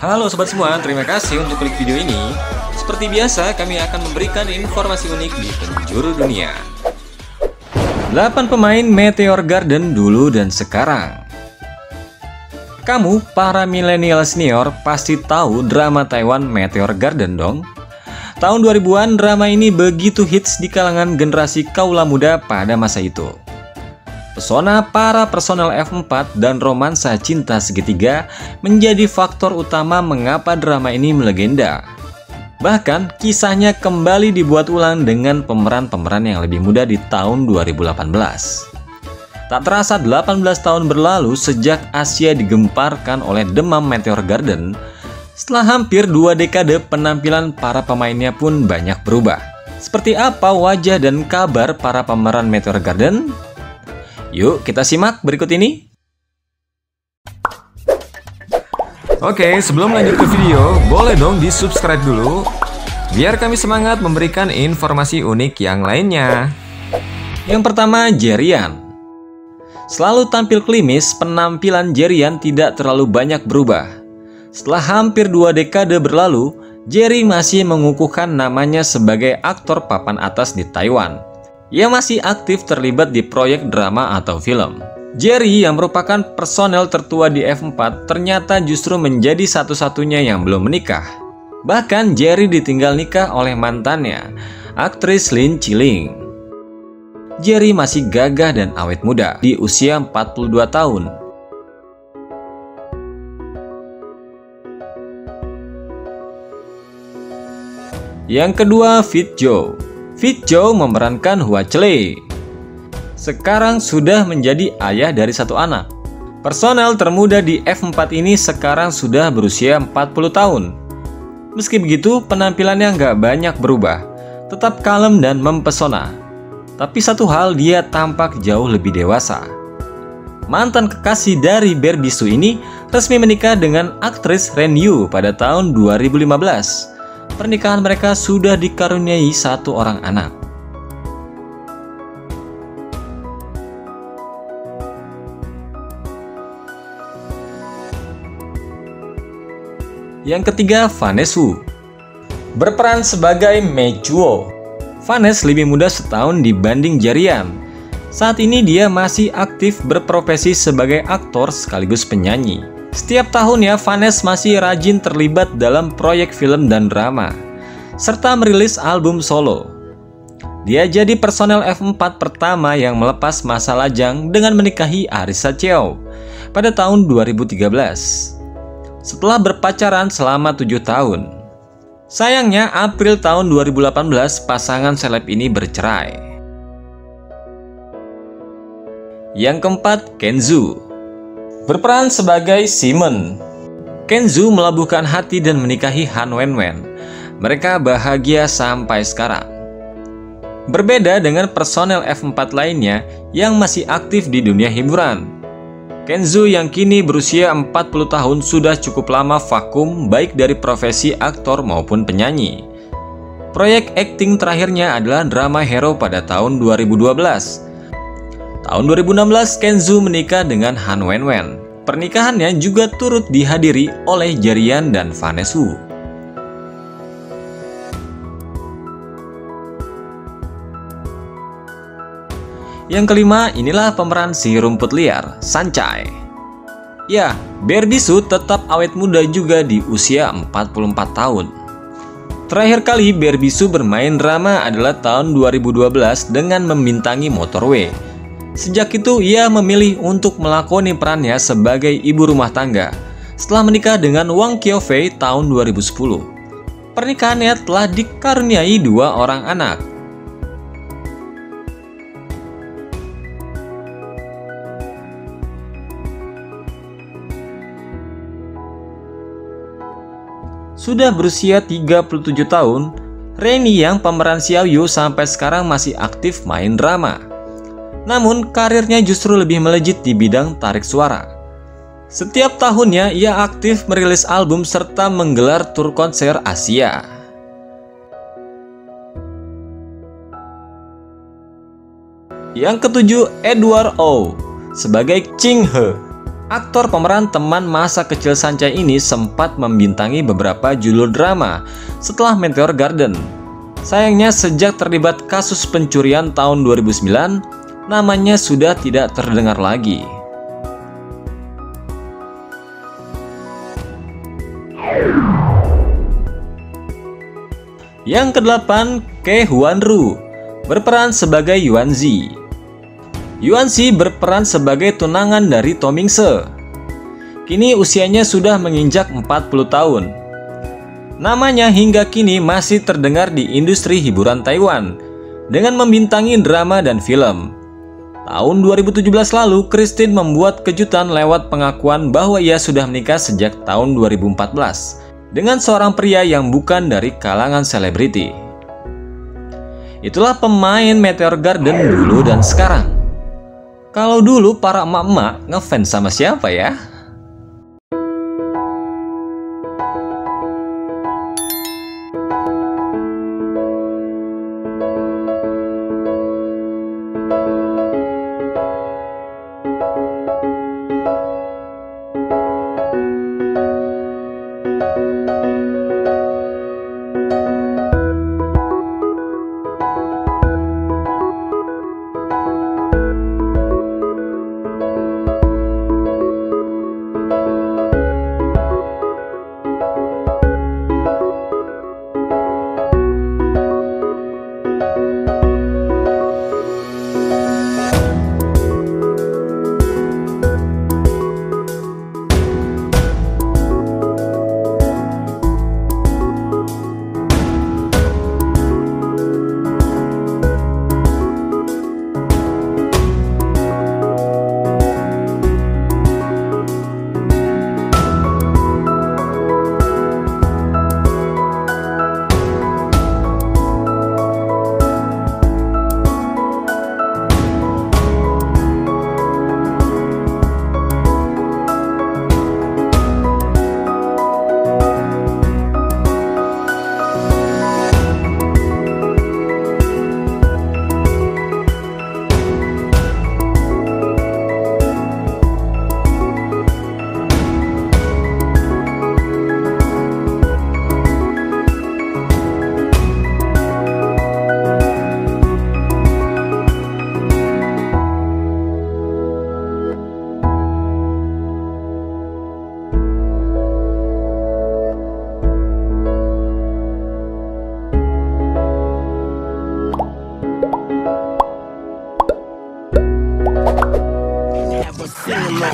Halo sobat semua, terima kasih untuk klik video ini. Seperti biasa, kami akan memberikan informasi unik di penjuru dunia. 8 pemain Meteor Garden dulu dan sekarang. Kamu, para milenial senior, pasti tahu drama Taiwan Meteor Garden dong? Tahun 2000-an, drama ini begitu hits di kalangan generasi kaula muda pada masa itu. Pesona para personel F4 dan romansa cinta segitiga menjadi faktor utama mengapa drama ini melegenda. Bahkan kisahnya kembali dibuat ulang dengan pemeran-pemeran yang lebih muda di tahun 2018. Tak terasa 18 tahun berlalu sejak Asia digemparkan oleh demam Meteor Garden, setelah hampir dua dekade penampilan para pemainnya pun banyak berubah. Seperti apa wajah dan kabar para pemeran Meteor Garden? Yuk kita simak berikut ini. Oke, sebelum lanjut ke video, boleh dong di subscribe dulu, biar kami semangat memberikan informasi unik yang lainnya. Yang pertama, Jerian. Selalu tampil klimis, penampilan Jerian tidak terlalu banyak berubah. Setelah hampir dua dekade berlalu, Jerry masih mengukuhkan namanya sebagai aktor papan atas di Taiwan. Ia masih aktif terlibat di proyek drama atau film. Jerry yang merupakan personel tertua di F4 ternyata justru menjadi satu-satunya yang belum menikah. Bahkan Jerry ditinggal nikah oleh mantannya, aktris Lin Chiling. Jerry masih gagah dan awet muda di usia 42 tahun. Yang kedua, Fit Joe. Fit Joe memerankan Hua Chle. Sekarang sudah menjadi ayah dari satu anak. Personel termuda di F4 ini sekarang sudah berusia 40 tahun. Meski begitu, penampilannya nggak banyak berubah, tetap kalem dan mempesona. Tapi satu hal, dia tampak jauh lebih dewasa. Mantan kekasih dari Berbisu ini resmi menikah dengan aktris Ren Yu pada tahun 2015 pernikahan mereka sudah dikaruniai satu orang anak. Yang ketiga, Vanesu. Berperan sebagai Mechuo. Vanes lebih muda setahun dibanding Jarian. Saat ini dia masih aktif berprofesi sebagai aktor sekaligus penyanyi. Setiap tahunnya, Vanes masih rajin terlibat dalam proyek film dan drama, serta merilis album solo. Dia jadi personel F4 pertama yang melepas masa lajang dengan menikahi Arisa Cheo pada tahun 2013. Setelah berpacaran selama tujuh tahun. Sayangnya, April tahun 2018 pasangan seleb ini bercerai. Yang keempat, Kenzu Berperan sebagai Simon, Kenzu melabuhkan hati dan menikahi Han Wenwen. Mereka bahagia sampai sekarang. Berbeda dengan personel F4 lainnya yang masih aktif di dunia hiburan. Kenzu yang kini berusia 40 tahun sudah cukup lama vakum baik dari profesi aktor maupun penyanyi. Proyek akting terakhirnya adalah drama Hero pada tahun 2012 Tahun 2016, Kenzu menikah dengan Han Wenwen. Pernikahannya juga turut dihadiri oleh Jarian dan Vanesu. Yang kelima, inilah pemeran si rumput liar, Sancai. Ya, Berbisu tetap awet muda juga di usia 44 tahun. Terakhir kali Berbisu bermain drama adalah tahun 2012 dengan membintangi Motorway Sejak itu ia memilih untuk melakoni perannya sebagai ibu rumah tangga setelah menikah dengan Wang Qiufei tahun 2010. Pernikahannya telah dikaruniai dua orang anak. Sudah berusia 37 tahun, Reni yang pemeran Xiao Yu sampai sekarang masih aktif main drama. Namun karirnya justru lebih melejit di bidang tarik suara. Setiap tahunnya ia aktif merilis album serta menggelar tur konser Asia. Yang ketujuh, Edward O sebagai Ching He. Aktor pemeran teman masa kecil Sancai ini sempat membintangi beberapa judul drama setelah Meteor Garden. Sayangnya sejak terlibat kasus pencurian tahun 2009, namanya sudah tidak terdengar lagi. Yang kedelapan, Ke Huan Ru berperan sebagai Yuan Zi. Berperan sebagai tunangan dari Tomingse. Kini usianya sudah menginjak 40 tahun. Namanya hingga kini masih terdengar di industri hiburan Taiwan dengan membintangi drama dan film. Tahun 2017 lalu, Christine membuat kejutan lewat pengakuan bahwa ia sudah menikah sejak tahun 2014 dengan seorang pria yang bukan dari kalangan selebriti. Itulah pemain Meteor Garden dulu dan sekarang. Kalau dulu para emak-emak ngefans sama siapa ya? Sing along.